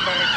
para